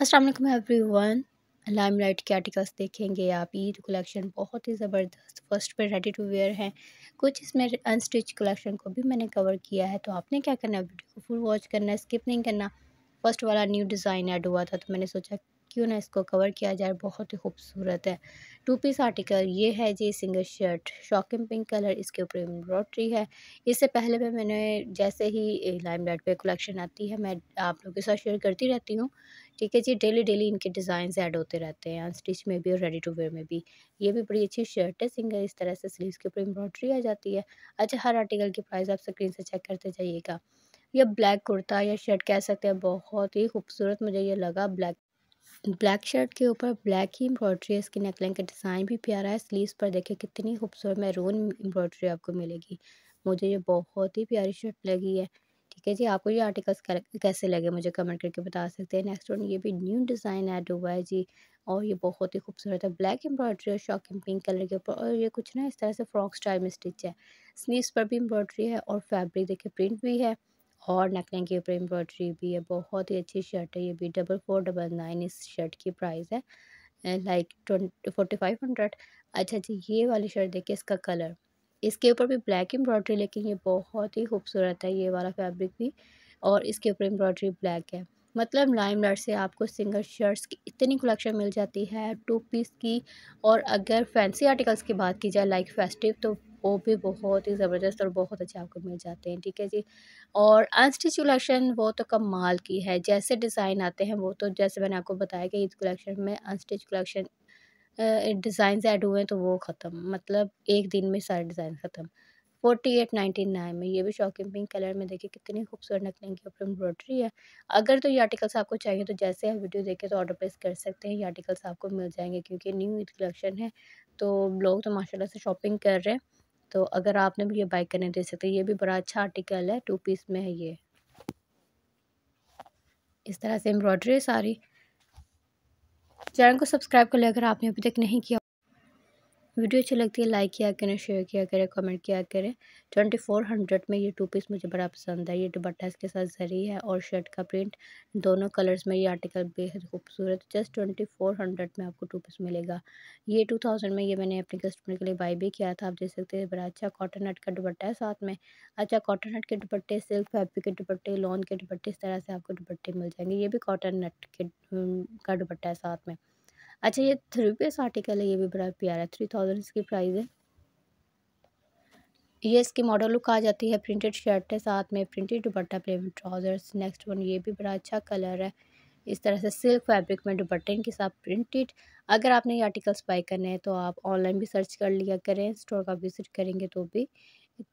अस्सलाम वन Limelight के आर्टिकल्स देखेंगे आप। ईद कलेक्शन बहुत ही ज़बरदस्त फ़र्स्ट पे रेडी टू वेयर हैं। कुछ इसमें अनस्टिच कलेक्शन को भी मैंने कवर किया है। तो आपने क्या करना है? वीडियो को फुल वॉच करना है स्किप नहीं करना। फ़र्स्ट वाला न्यू डिज़ाइन ऐड हुआ था तो मैंने सोचा क्यों ना इसको कवर किया जाए, बहुत ही खूबसूरत है। टू पीस आर्टिकल ये है जी single shirt shocking pink colour इसके ऊपर एम्ब्रॉयड्री है। इससे पहले भी मैंने जैसे ही लाइम लाइट पर कलेक्शन आती है, मैं आप लोगों के साथ शेयर करती रहती हूँ। ठीक है जी डेली डेली इनके डिज़ाइन ऐड होते रहते हैं स्टिच में भी और रेडी टू वेयर में भी। ये भी बड़ी अच्छी शर्ट है सिंगल इस तरह से स्लीव्स के ऊपर एम्ब्रॉयड्री आ जाती है। अच्छा हर आर्टिकल की प्राइस आप स्क्रीन से चेक करते जाइएगा। यह ब्लैक कुर्ता या शर्ट कह सकते हैं, बहुत ही खूबसूरत मुझे ये लगा ब्लैक ब्लैक शर्ट के ऊपर ब्लैक ही एम्ब्रॉयड्री है। इसकी नेकलाइन का डिज़ाइन भी प्यारा है। स्लीव्स पर देखिए कितनी खूबसूरत मैरून एम्ब्रॉयड्री आपको मिलेगी। मुझे ये बहुत ही प्यारी शर्ट लगी है। ठीक है जी, आपको ये आर्टिकल्स कैसे लगे मुझे कमेंट करके बता सकते हैं। नेक्स्ट वन, ये भी न्यू डिज़ाइन ऐड हुआ है जी, और ये बहुत ही खूबसूरत है। ब्लैक एम्ब्रॉयड्री और शॉकिंग पिंक कलर के ऊपर, और ये कुछ ना इस तरह से फ्रॉक स्टाइल में स्टिच है। स्लीव्स पर भी एम्ब्रॉयड्री है और फैब्रिक देखिए प्रिंट भी है। और नेकलाइन के ऊपर एम्ब्रॉयड्री भी है, बहुत ही अच्छी शर्ट है ये भी, डबल फोर, डबल नाइन इस शर्ट की प्राइस है। Like twenty forty five hundred. अच्छा जी ये वाली शर्ट देखिए इसका कलर। इसके ऊपर भी ब्लैक एम्ब्रॉयड्री, लेकिन ये बहुत ही खूबसूरत है ये वाला फैब्रिक भी, और इसके ऊपर एम्ब्रॉयड्री ब्लैक है। मतलब लाइम लाइट से आपको सिंगल शर्ट्स की इतनी कलेक्शन मिल जाती है, टू पीस की, और अगर फैंसी आर्टिकल्स की बात की जाए, लाइक फेस्टिव तो वो भी बहुत ही ज़बरदस्त और बहुत अच्छे आपको मिल जाते हैं, ठीक है जी? और अनस्टिच कलेक्शन वो तो कमाल की है, जैसे डिज़ाइन आते हैं वो तो जैसे मैंने आपको बताया कि इस कलेक्शन में अनस्टिच कलेक्शन डिज़ाइन ऐड हुए हैं तो वो ख़त्म मतलब एक दिन में सारे डिज़ाइन ख़त्म। फोर्टी एट नाइन्टी नाइन में, ये भी शॉकिंग पिंक कलर में देखिए कितनी खूबसूरत नकलिंग के ऊपर एम्ब्रॉयड्री है। अगर तो ये आर्टिकल्स आपको चाहिए तो जैसे आप वीडियो देखें तो ऑर्डर प्लेस कर सकते हैं, ये आर्टिकल्स आपको मिल जाएँगे क्योंकि न्यू ईद कलेक्शन है तो लोग तो माशाल्लाह से शॉपिंग कर रहे हैं। तो अगर आपने भी ये बाई करने दे सकते ये भी बड़ा अच्छा आर्टिकल है, टू पीस में है ये। इस तरह से एम्ब्रॉयडरी सारी। चैनल को सब्सक्राइब कर लिया अगर आपने अभी तक नहीं किया वीडियो अच्छी लगती है लाइक किया करें शेयर किया करें कमेंट किया करें। ट्वेंटी फोर हंड्रेड में ये टू पीस मुझे बड़ा पसंद है। ये दुपट्टा इसके साथ जरी है और शर्ट का प्रिंट दोनों कलर्स में ये आर्टिकल बेहद खूबसूरत जस्ट ट्वेंटी फोर हंड्रेड में आपको टू पीस मिलेगा। ये टू थाउज़ेंड में ये मैंने अपने कस्टमर के लिए बाई भी किया था। आप देख सकते हैं, बड़ा अच्छा कॉटन नट का दुपट्टा है साथ में। अच्छा कॉटन नट के दुपट्टे सिल्क फैब्रिक के दुपट्टे लॉन के दुपट्टे, इस तरह से आपको दुपट्टे मिल जाएँगे। ये भी कॉटन नट के का दुपट्टा है साथ में। अच्छा ये थ्री पीस आर्टिकल है, ये भी बड़ा प्यारा है, थ्री थाउज़ेंड इसकी प्राइस है। ये इसकी मॉडल लुक आ जाती है प्रिंटेड शर्ट है साथ में, printed dupatta, plain trousers, next one, ये भी बड़ा अच्छा कलर है। इस तरह से सिल्क फैब्रिक में दुपट्टे के साथ प्रिंटेड। अगर आपने ये आर्टिकल्स बाई करने हैं तो आप ऑनलाइन भी सर्च कर लिया करें, स्टोर का विज़िट करेंगे तो भी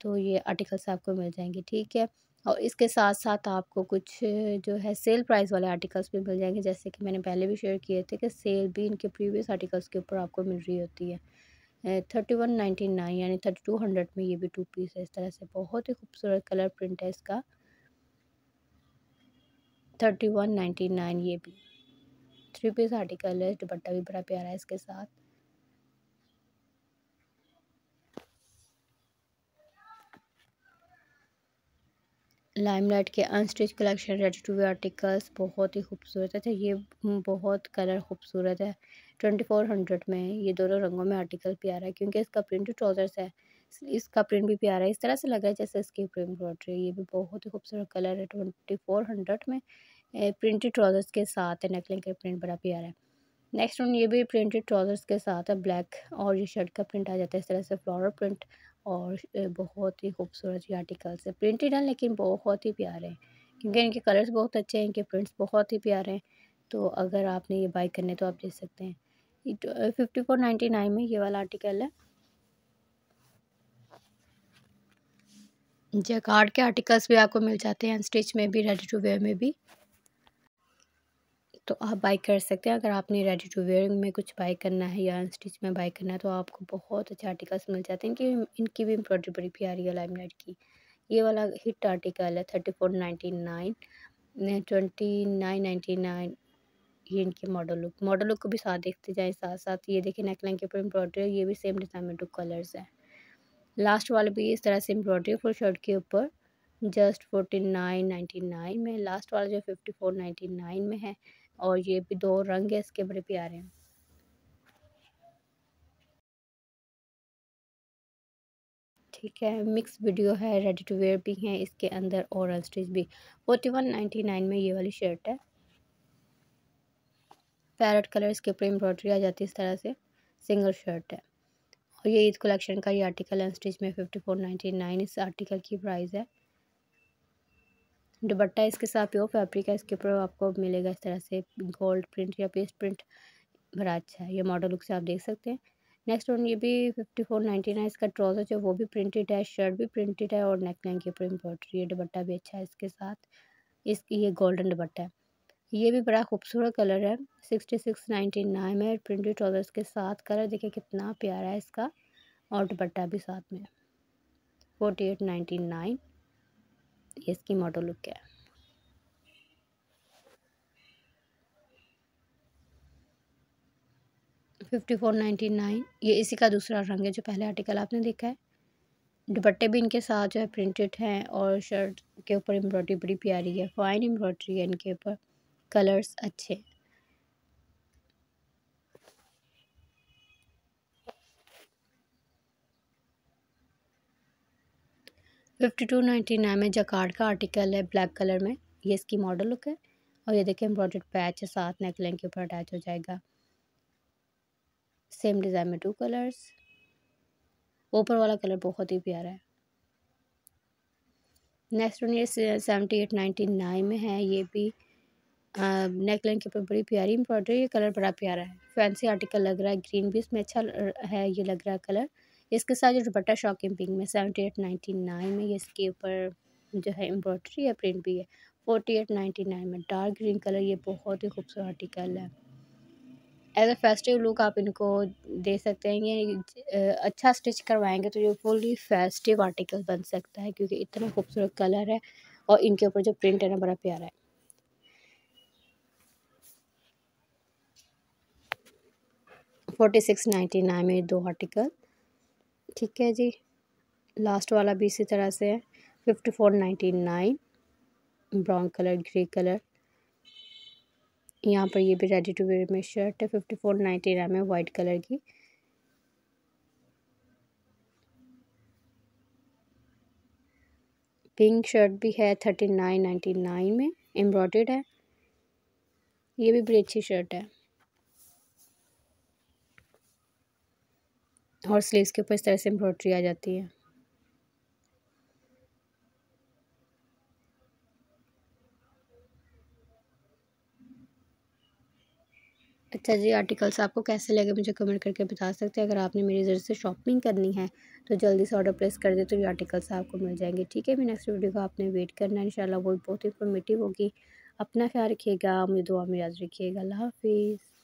तो ये आर्टिकल्स आपको मिल जाएँगे, ठीक है? और इसके साथ साथ आपको कुछ, जो है, सेल प्राइस वाले आर्टिकल्स भी मिल जाएँगे। जैसे कि मैंने पहले भी शेयर किए थे कि सेल भी इनके प्रीवियस आर्टिकल्स के ऊपर आपको मिल रही होती है। थर्टी वन नाइन्टी नाइन यानी थर्टी टू हंड्रेड में ये भी टू पीस है। इस तरह से बहुत ही खूबसूरत कलर प्रिंट है इसका। थर्टी वन नाइन्टी नाइन ये भी। थ्री पीस आर्टिकल है, दुपट्टा भी बड़ा प्यारा है इसके साथ। लाइमलाइट के unstitch collection ready to wear articles बहुत ही खूबसूरत है। ये बहुत कलर खूबसूरत है। ट्वेंटी फोर हंड्रेड में ये दोनों रंगों में आर्टिकल प्यारा है, क्योंकि इसका प्रिंट ट्राउजर्स है। इसका प्रिंट भी प्यारा है। इस तरह से लगा है जैसे इसकी है। ये भी बहुत ही खूबसूरत कलर है। ट्वेंटी फोर हंड्रेड में प्रिंटेड ट्राउजर्स के साथ है। नेकलिंग का प्रिंट बड़ा प्यारा है। नेक्स्ट वन ये भी प्रिंटेड ट्राउजर्स के साथ है। ब्लैक और ये शर्ट का प्रिंट आ जाता है। इस तरह से फ्लोरल प्रिंट और बहुत ही खूबसूरत ये आर्टिकल्स है। प्रिंटेड हैं लेकिन बहुत ही प्यारे हैं। क्योंकि इनके कलर्स बहुत अच्छे हैं, इनके प्रिंट्स बहुत ही प्यारे हैं। तो अगर आपने ये बाई करने तो आप देख सकते हैं। फिफ्टी फोर नाइन्टी नाइन में ये वाला आर्टिकल है। जैकार्ड के आर्टिकल्स भी आपको मिल जाते हैं स्टिच में भी रेडी टू वेयर में भी। तो आप बाई कर सकते हैं। अगर आपने रेडी टू वेयर में कुछ बाई करना है या स्टिच में बाई करना है तो आपको बहुत अच्छे आर्टिकल्स मिल जाते हैं। इनकी इनकी भी एम्ब्रॉयडरी बड़ी प्यारी है लाइमलाइट की। ये वाला हिट आर्टिकल है thirty four ninety nine twenty nine ninety nine ये इनकी मॉडल लुक मॉडल लुक को भी साथ देखते जाएँ साथ साथ ये देखिए नेकलाइन के ऊपर एम्ब्रॉयडरी ये भी सेम डिज़ाइन में टू कलर्स है। लास्ट वाले भी इस तरह से एम्ब्रॉयडरी फुल शर्ट के ऊपर। Just forty nine ninety nine में लास्ट वाला जो फिफ्टी फोर नाइन्टी नाइन में है और ये भी दो रंग है, इसके बड़े प्यारे हैं। ठीक है मिक्स वीडियो है रेडी टू वेयर भी हैं, इसके अंदर और अनस्टिच भी। फोर्टी वन नाइन्टी नाइन में ये वाली शर्ट है। पैरट कलर इसके ऊपर एम्ब्रॉयडरी आ जाती है इस तरह से। सिंगल शर्ट है। और ये ईद कलेक्शन का ये आर्टिकल अनस्टिच में फिफ्टी फोर नाइन्टी नाइन इस आर्टिकल की प्राइस है। दुपट्टा इसके साथ प्योर फैब्रिक है, इसके ऊपर आपको मिलेगा इस तरह से गोल्ड प्रिंट या पेस्ट प्रिंट बड़ा अच्छा है, ये मॉडल लुक से आप देख सकते हैं। नेक्स्ट वन ये भी फिफ्टी फोर नाइन्टी नाइन इसका ट्राउज़र जो वो भी प्रिंटेड है शर्ट भी प्रिंटेड है और नेक लाइन के ऊपर एम्ब्रॉयडरी है, दुपट्टा भी अच्छा है इसके साथ। इसकी ये गोल्डन दुपट्टा है। ये भी बड़ा खूबसूरत कलर है सिक्सटी सिक्स नाइन्टी नाइन में प्रिंटेड ट्राउज़र्स के साथ कलर, देखिए कितना प्यारा है इसका। और दुपट्टा भी साथ में फोर्टी एट नाइन्टी नाइन इसकी मॉडल लुक है? फिफ्टी फोर नाइन्टी नाइन ये इसी का दूसरा रंग है जो पहले आर्टिकल आपने देखा है। दुपट्टे भी इनके साथ जो है प्रिंटेड हैं और शर्ट के ऊपर एम्ब्रॉयडरी बड़ी प्यारी है फाइन एम्ब्रॉयडरी है इनके ऊपर कलर्स अच्छे। फिफ्टी टू नाइन्टी नाइन में जकार्ड का आर्टिकल है ब्लैक कलर में। ये इसकी मॉडल लुक है। और ये देखिए एम्ब्रॉयड पैच है, साथ नेक लाइन के ऊपर अटैच हो जाएगा। सेम डिज़ाइन में टू कलर्स ऊपर वाला कलर बहुत ही प्यारा है। नेक्स्ट वन ये सेवेंटी एट नाइन्टी नाइन में है। ये भी नेक लाइन के ऊपर बड़ी प्यारी एम्ब्रॉयडरी ये कलर बड़ा प्यारा है। फैंसी आर्टिकल लग रहा है। ग्रीन भी इसमें अच्छा है, ये लग रहा है कलर इसके साथ जो दुपट्टा शॉकिंग पिंक में सेवेंटी एट नाइन्टी नाइन में ये इसके ऊपर जो है एम्ब्रॉयडरी है प्रिंट भी है। फोर्टी एट नाइन्टी नाइन में डार्क ग्रीन कलर ये बहुत ही खूबसूरत आर्टिकल है। एज अ फेस्टिव लुक आप इनको दे सकते हैं। ये अच्छा स्टिच करवाएँगे तो ये फुली फेस्टिव आर्टिकल बन सकता है क्योंकि इतना खूबसूरत कलर है और इनके ऊपर जो प्रिंट है ना, बड़ा प्यारा है। फोर्टी सिक्स नाइन्टी नाइन में दो आर्टिकल ठीक है जी। लास्ट वाला भी इसी तरह से है। Fifty four ninety nine brown colour grey colour यहाँ पर ये भी रेडी टू वेयर में शर्ट है। फिफ्टी फोर नाइन्टी नाइन में वाइट कलर की। पिंक शर्ट भी है थर्टी नाइन नाइन्टी नाइन में। एम्ब्रॉयड है। ये भी बड़ी अच्छी शर्ट है। और स्लीव्स के ऊपर इस तरह से एम्ब्रॉयड्री आ जाती है। अच्छा जी आर्टिकल्स आपको कैसे लगे मुझे कमेंट करके बता सकते हैं। अगर आपने मेरी ज़रिए से शॉपिंग करनी है तो जल्दी से ऑर्डर प्लेस कर दे तो ये आर्टिकल्स आपको मिल जाएँगे। ठीक है, मैं नेक्स्ट वीडियो को आपने वेट करना है। इंशाल्लाह वो बहुत इन्फॉर्मेटिव होगी। अपना ख्याल रखिएगा मुझे दुआ में याद रखिएगा। अल्लाह हाफिज़।